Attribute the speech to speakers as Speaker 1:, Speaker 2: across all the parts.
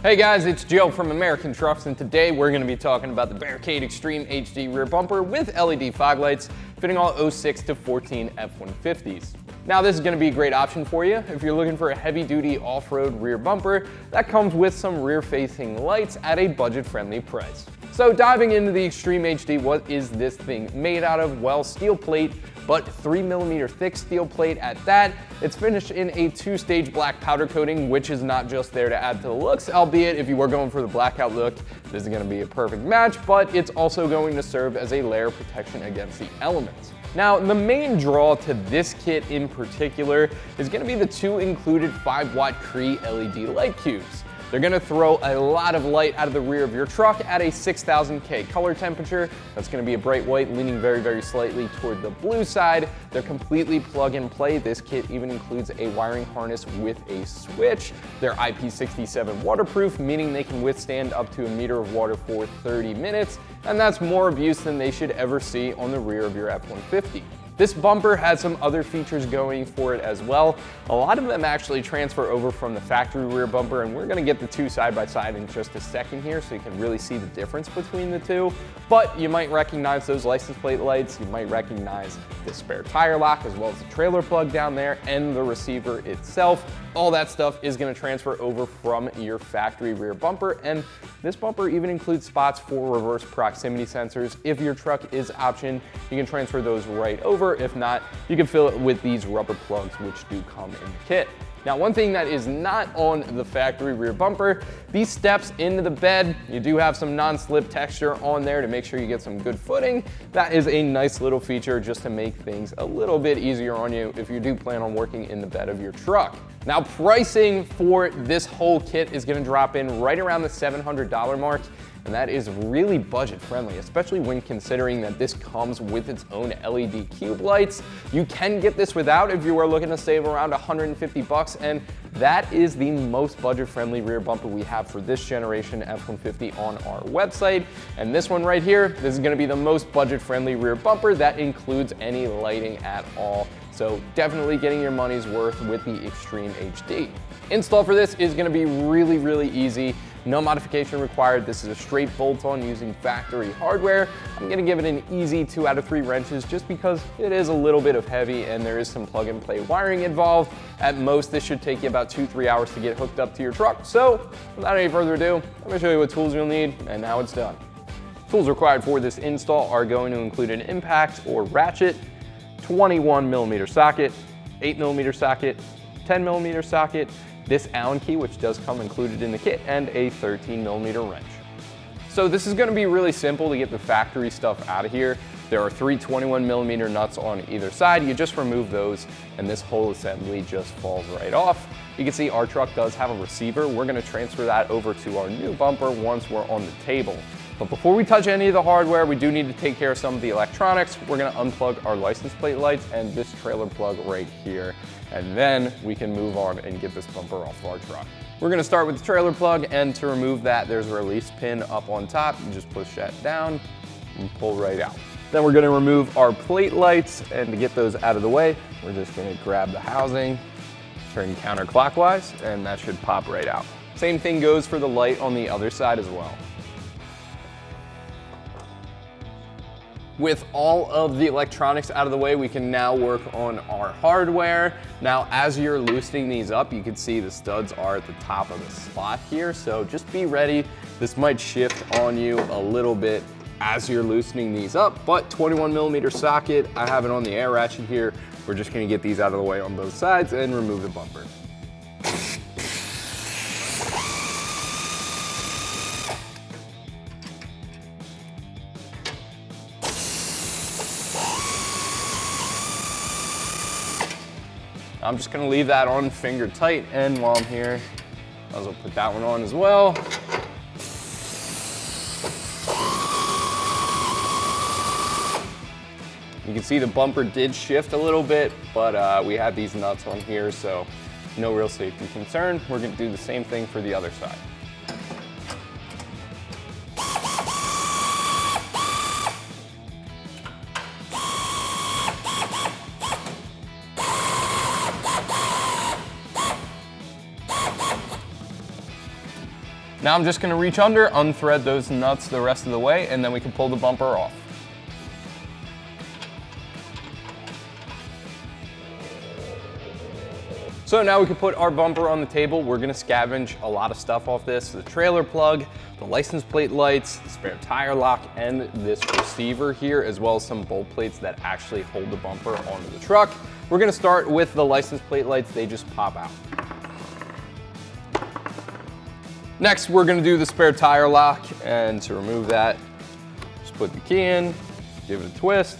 Speaker 1: Hey guys, it's Joe from American Trucks and today we're going to be talking about the Barricade Extreme HD rear bumper with LED fog lights fitting all 06 to 14 F-150s. Now this is going to be a great option for you if you're looking for a heavy duty off-road rear bumper that comes with some rear facing lights at a budget friendly price. So diving into the Extreme HD, what is this thing made out of? Well, steel plate, but three millimeter thick steel plate at that. It's finished in a two-stage black powder coating, which is not just there to add to the looks, albeit if you were going for the blackout look, this is gonna be a perfect match, but it's also going to serve as a layer of protection against the elements. Now, the main draw to this kit in particular is gonna be the two included 5 watt Cree LED light cubes. They're gonna throw a lot of light out of the rear of your truck at a 6000 K color temperature. That's gonna be a bright white leaning very, very slightly toward the blue side. They're completely plug and play. This kit even includes a wiring harness with a switch. They're IP67 waterproof, meaning they can withstand up to a meter of water for 30 minutes, and that's more abuse than they should ever see on the rear of your F-150. This bumper has some other features going for it as well. A lot of them actually transfer over from the factory rear bumper and we're gonna get the two side by side in just a second here so you can really see the difference between the two. But you might recognize those license plate lights, you might recognize the spare tire lock as well as the trailer plug down there and the receiver itself. All that stuff is gonna transfer over from your factory rear bumper and this bumper even includes spots for reverse proximity sensors. If your truck is option, you can transfer those right over if not, you can fill it with these rubber plugs, which do come in the kit. Now, one thing that is not on the factory rear bumper, these steps into the bed, you do have some non-slip texture on there to make sure you get some good footing. That is a nice little feature just to make things a little bit easier on you if you do plan on working in the bed of your truck. Now, pricing for this whole kit is gonna drop in right around the $700 mark and that is really budget friendly, especially when considering that this comes with its own LED cube lights. You can get this without if you are looking to save around 150 bucks, and that is the most budget friendly rear bumper we have for this generation F-150 on our website. And this one right here, this is gonna be the most budget friendly rear bumper that includes any lighting at all. So definitely getting your money's worth with the Extreme HD. Install for this is gonna be really, really easy. No modification required. This is a straight bolt-on using factory hardware. I'm gonna give it an easy two out of three wrenches just because it is a little bit of heavy and there is some plug and play wiring involved. At most, this should take you about two, three hours to get hooked up to your truck. So without any further ado, I'm gonna show you what tools you'll need and how it's done. Tools required for this install are going to include an impact or ratchet, 21 millimeter socket, 8 millimeter socket, 10 millimeter socket, this Allen key, which does come included in the kit, and a 13 millimeter wrench. So this is gonna be really simple to get the factory stuff out of here. There are three 21 millimeter nuts on either side. You just remove those and this whole assembly just falls right off. You can see our truck does have a receiver. We're gonna transfer that over to our new bumper once we're on the table. But before we touch any of the hardware, we do need to take care of some of the electronics. We're gonna unplug our license plate lights and this trailer plug right here. And then we can move on and get this bumper off our truck. We're gonna start with the trailer plug and to remove that, there's a release pin up on top. You just push that down and pull right out. Then we're gonna remove our plate lights and to get those out of the way, we're just gonna grab the housing, turn counterclockwise, and that should pop right out. Same thing goes for the light on the other side as well. With all of the electronics out of the way, we can now work on our hardware. Now, as you're loosening these up, you can see the studs are at the top of the slot here, so just be ready. This might shift on you a little bit as you're loosening these up, but 21 millimeter socket, I have it on the air ratchet here. We're just gonna get these out of the way on both sides and remove the bumper. I'm just gonna leave that on finger tight and while I'm here, I'll also put that one on as well. You can see the bumper did shift a little bit, but uh, we had these nuts on here, so no real safety concern. We're gonna do the same thing for the other side. Now I'm just gonna reach under, unthread those nuts the rest of the way, and then we can pull the bumper off. So now we can put our bumper on the table. We're gonna scavenge a lot of stuff off this. The trailer plug, the license plate lights, the spare tire lock, and this receiver here, as well as some bolt plates that actually hold the bumper onto the truck. We're gonna start with the license plate lights. They just pop out. Next, we're gonna do the spare tire lock. And to remove that, just put the key in, give it a twist,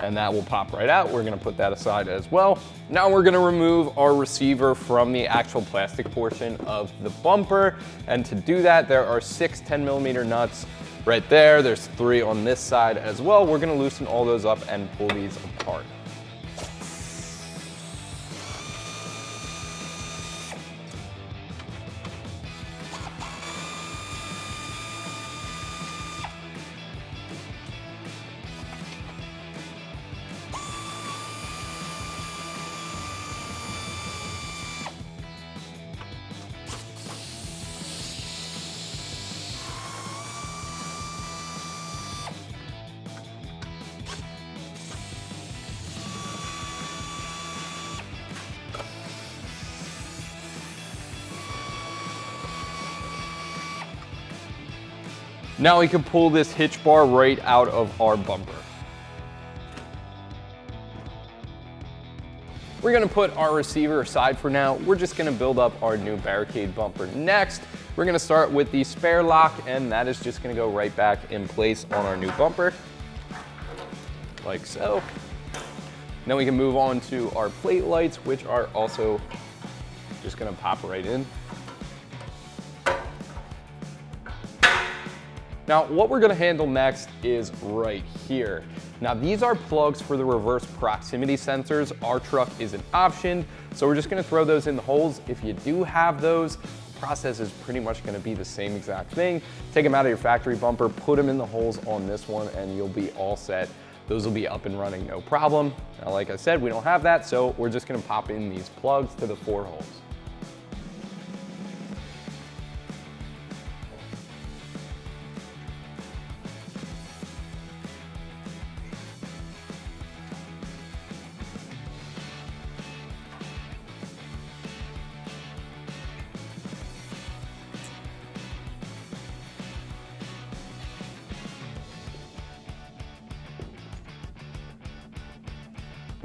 Speaker 1: and that will pop right out. We're gonna put that aside as well. Now we're gonna remove our receiver from the actual plastic portion of the bumper. And to do that, there are six 10 millimeter nuts right there. There's three on this side as well. We're gonna loosen all those up and pull these apart. Now we can pull this hitch bar right out of our bumper. We're gonna put our receiver aside for now. We're just gonna build up our new barricade bumper next. We're gonna start with the spare lock and that is just gonna go right back in place on our new bumper, like so. Then we can move on to our plate lights, which are also just gonna pop right in. Now, what we're gonna handle next is right here. Now, these are plugs for the reverse proximity sensors. Our truck is an option, so we're just gonna throw those in the holes. If you do have those, the process is pretty much gonna be the same exact thing. Take them out of your factory bumper, put them in the holes on this one, and you'll be all set. Those will be up and running, no problem. Now, like I said, we don't have that, so we're just gonna pop in these plugs to the four holes.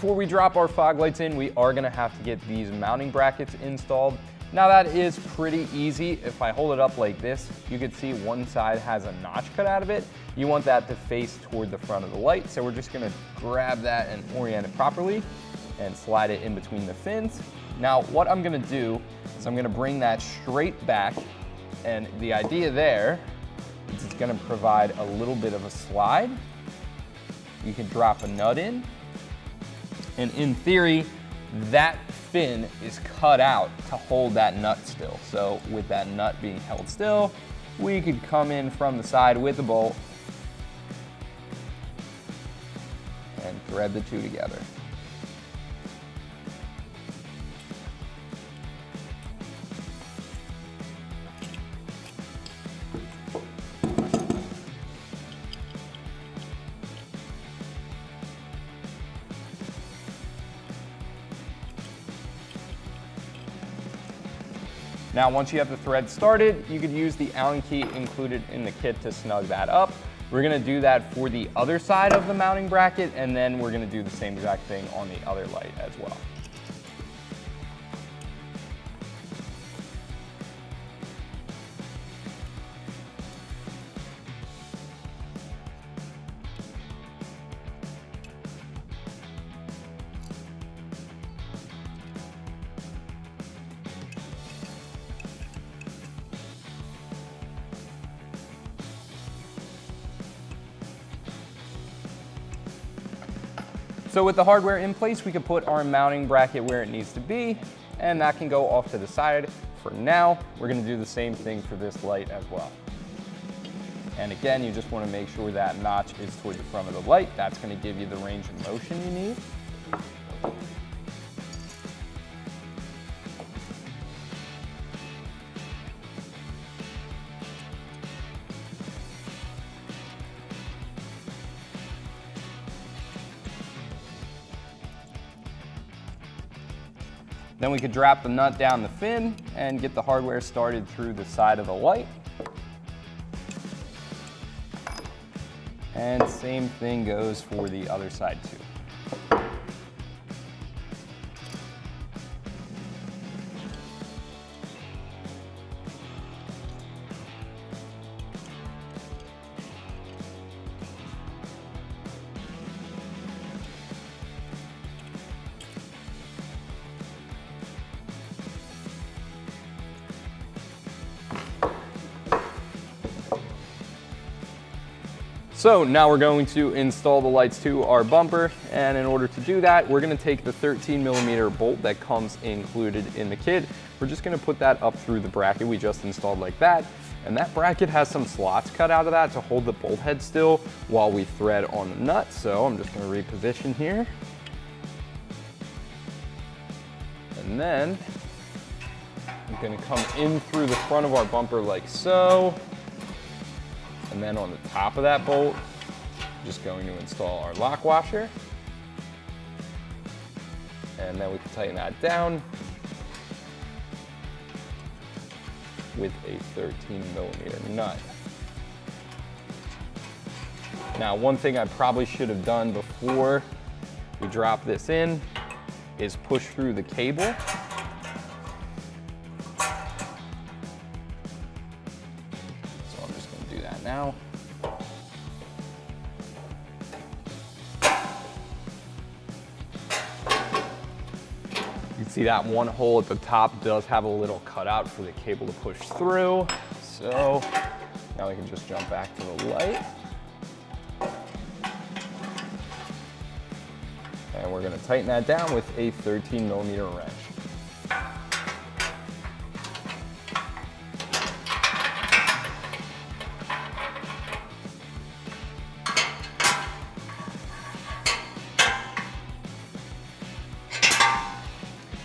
Speaker 1: Before we drop our fog lights in, we are gonna have to get these mounting brackets installed. Now that is pretty easy. If I hold it up like this, you can see one side has a notch cut out of it. You want that to face toward the front of the light. So we're just gonna grab that and orient it properly and slide it in between the fins. Now what I'm gonna do is I'm gonna bring that straight back and the idea there is it's gonna provide a little bit of a slide. You can drop a nut in and in theory, that fin is cut out to hold that nut still. So with that nut being held still, we could come in from the side with the bolt and thread the two together. Now, once you have the thread started, you could use the Allen key included in the kit to snug that up. We're gonna do that for the other side of the mounting bracket, and then we're gonna do the same exact thing on the other light as well. So with the hardware in place, we can put our mounting bracket where it needs to be, and that can go off to the side. For now, we're gonna do the same thing for this light as well. And again, you just wanna make sure that notch is toward the front of the light. That's gonna give you the range of motion you need. Then we could drop the nut down the fin and get the hardware started through the side of the light. And same thing goes for the other side too. So now we're going to install the lights to our bumper. And in order to do that, we're gonna take the 13 millimeter bolt that comes included in the kit. We're just gonna put that up through the bracket we just installed like that. And that bracket has some slots cut out of that to hold the bolt head still while we thread on the nut. So I'm just gonna reposition here. And then I'm gonna come in through the front of our bumper like so. And then on the top of that bolt, just going to install our lock washer. And then we can tighten that down with a 13 millimeter nut. Now, one thing I probably should have done before we drop this in is push through the cable see that one hole at the top does have a little cutout for the cable to push through. So now we can just jump back to the light. And we're gonna tighten that down with a 13 millimeter wrench.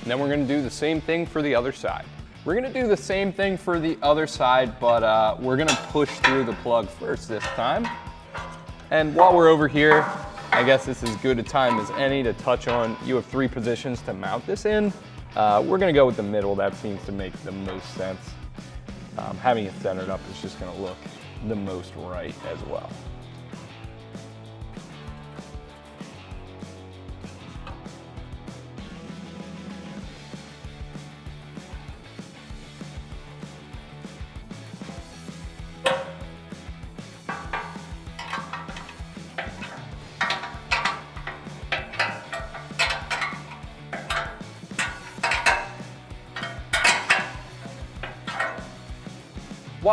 Speaker 1: And then we're gonna do the same thing for the other side. We're gonna do the same thing for the other side, but uh, we're gonna push through the plug first this time. And while we're over here, I guess this is good a time as any to touch on, you have three positions to mount this in. Uh, we're gonna go with the middle, that seems to make the most sense. Um, having it centered up is just gonna look the most right as well.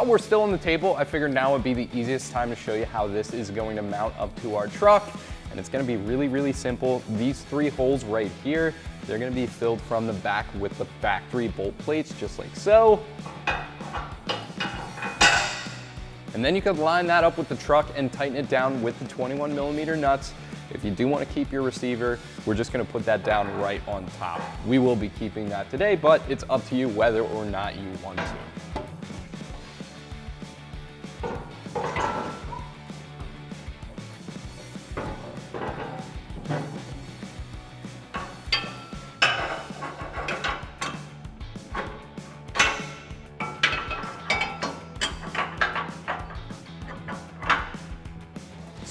Speaker 1: While we're still on the table, I figured now would be the easiest time to show you how this is going to mount up to our truck. And it's gonna be really, really simple. These three holes right here, they're gonna be filled from the back with the factory bolt plates, just like so. And then you could line that up with the truck and tighten it down with the 21 millimeter nuts. If you do want to keep your receiver, we're just going to put that down right on top. We will be keeping that today, but it's up to you whether or not you want to.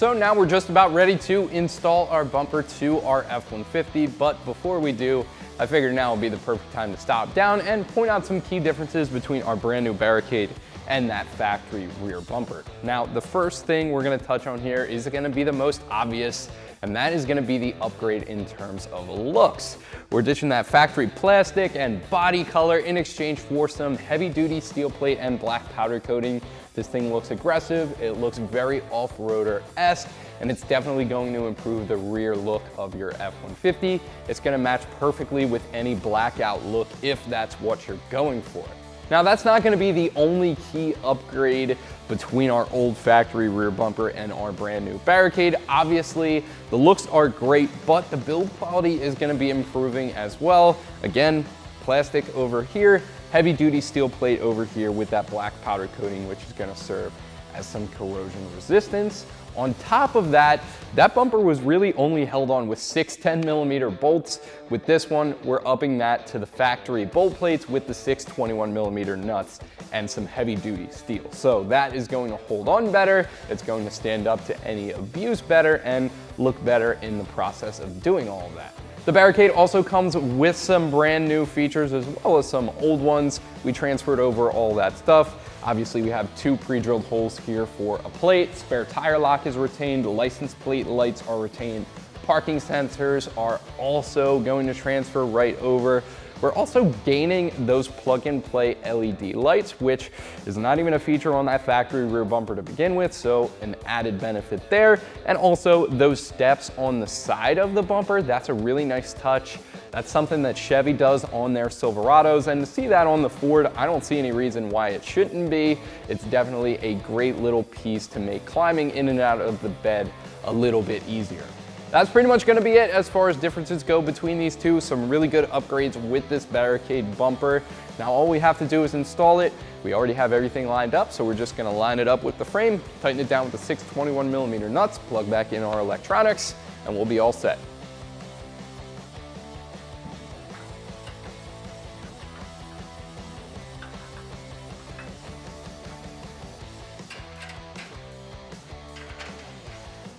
Speaker 1: So now we're just about ready to install our bumper to our F-150, but before we do, I figured now would be the perfect time to stop down and point out some key differences between our brand new Barricade and that factory rear bumper. Now, the first thing we're gonna touch on here is gonna be the most obvious, and that is gonna be the upgrade in terms of looks. We're ditching that factory plastic and body color in exchange for some heavy duty steel plate and black powder coating this thing looks aggressive, it looks very off-roader-esque, and it's definitely going to improve the rear look of your F-150. It's gonna match perfectly with any blackout look if that's what you're going for. Now that's not gonna be the only key upgrade between our old factory rear bumper and our brand new Barricade. Obviously, the looks are great, but the build quality is gonna be improving as well. Again, plastic over here, heavy duty steel plate over here with that black powder coating, which is gonna serve as some corrosion resistance. On top of that, that bumper was really only held on with six 10 millimeter bolts. With this one, we're upping that to the factory bolt plates with the six 21 millimeter nuts and some heavy duty steel. So that is going to hold on better. It's going to stand up to any abuse better and look better in the process of doing all of that. The Barricade also comes with some brand new features as well as some old ones. We transferred over all that stuff. Obviously we have two pre-drilled holes here for a plate. Spare tire lock is retained. License plate lights are retained. Parking sensors are also going to transfer right over. We're also gaining those plug and play LED lights, which is not even a feature on that factory rear bumper to begin with, so an added benefit there. And also those steps on the side of the bumper, that's a really nice touch. That's something that Chevy does on their Silverados, and to see that on the Ford, I don't see any reason why it shouldn't be. It's definitely a great little piece to make climbing in and out of the bed a little bit easier. That's pretty much gonna be it as far as differences go between these two. Some really good upgrades with this Barricade bumper. Now all we have to do is install it. We already have everything lined up, so we're just gonna line it up with the frame, tighten it down with the six 21 millimeter nuts, plug back in our electronics, and we'll be all set.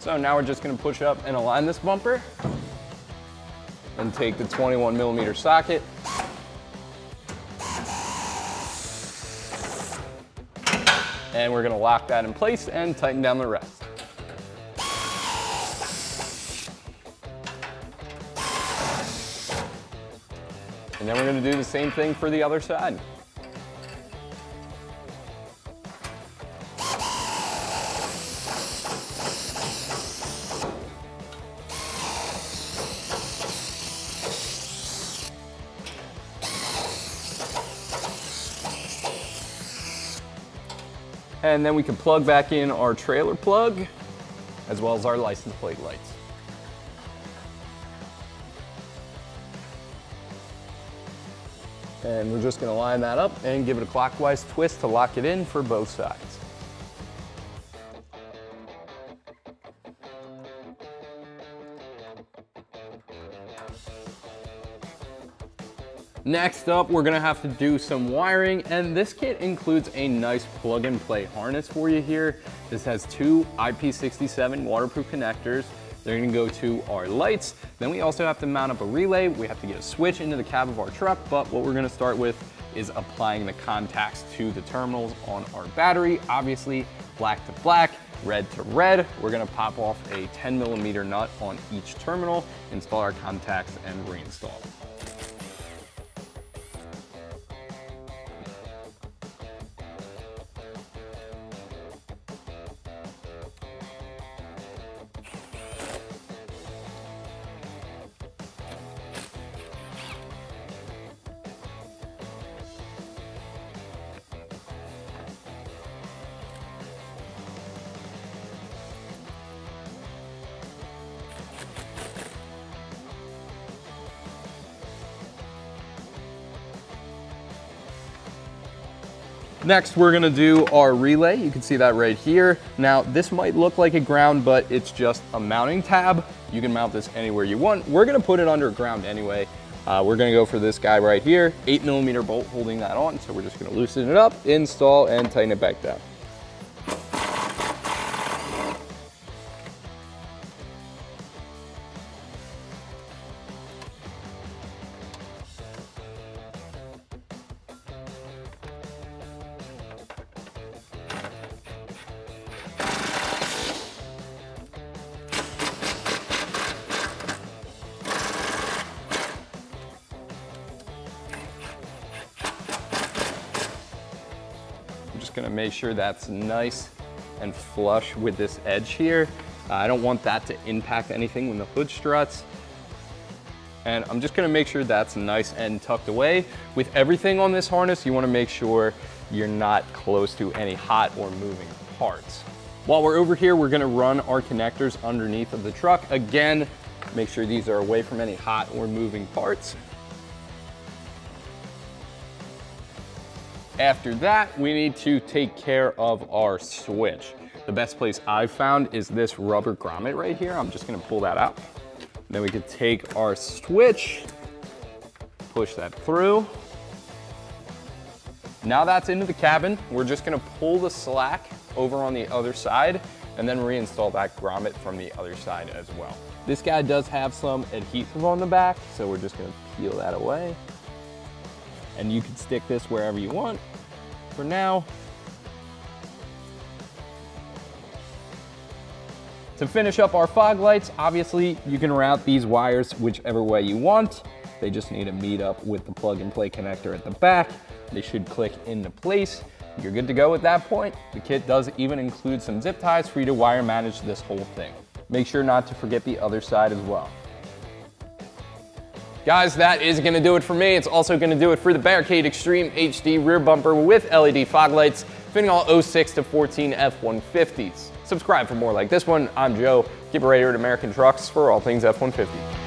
Speaker 1: So now we're just gonna push up and align this bumper and take the 21 millimeter socket. And we're gonna lock that in place and tighten down the rest. And then we're gonna do the same thing for the other side. And then we can plug back in our trailer plug as well as our license plate lights. And we're just gonna line that up and give it a clockwise twist to lock it in for both sides. Next up, we're gonna have to do some wiring, and this kit includes a nice plug and play harness for you here. This has two IP67 waterproof connectors. They're gonna go to our lights. Then we also have to mount up a relay. We have to get a switch into the cab of our truck, but what we're gonna start with is applying the contacts to the terminals on our battery. Obviously, black to black, red to red. We're gonna pop off a 10 millimeter nut on each terminal, install our contacts, and reinstall. Next, we're gonna do our relay. You can see that right here. Now, this might look like a ground, but it's just a mounting tab. You can mount this anywhere you want. We're gonna put it under ground anyway. Uh, we're gonna go for this guy right here, eight millimeter bolt holding that on. So we're just gonna loosen it up, install, and tighten it back down. Gonna make sure that's nice and flush with this edge here. Uh, I don't want that to impact anything when the hood struts. And I'm just gonna make sure that's nice and tucked away. With everything on this harness, you wanna make sure you're not close to any hot or moving parts. While we're over here, we're gonna run our connectors underneath of the truck. Again, make sure these are away from any hot or moving parts. After that, we need to take care of our switch. The best place I've found is this rubber grommet right here. I'm just gonna pull that out. Then we can take our switch, push that through. Now that's into the cabin, we're just gonna pull the slack over on the other side and then reinstall that grommet from the other side as well. This guy does have some adhesive on the back, so we're just gonna peel that away. And you can stick this wherever you want. For now, To finish up our fog lights, obviously you can route these wires whichever way you want. They just need to meet up with the plug and play connector at the back. They should click into place. You're good to go at that point. The kit does even include some zip ties for you to wire manage this whole thing. Make sure not to forget the other side as well. Guys, that is gonna do it for me. It's also gonna do it for the Barricade Extreme HD rear bumper with LED fog lights, fitting all 06 to 14 F-150s. Subscribe for more like this one. I'm Joe. Here at American Trucks for all things F-150.